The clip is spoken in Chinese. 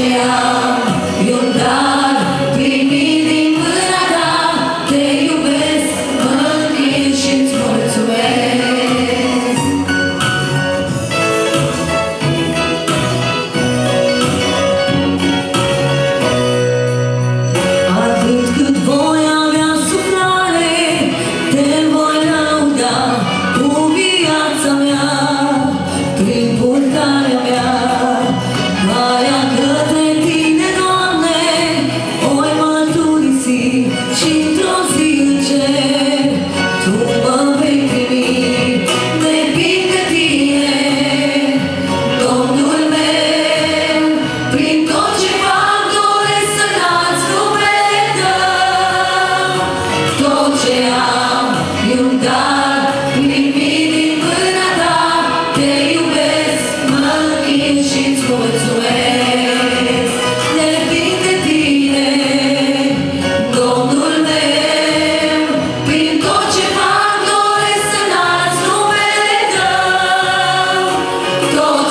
안要.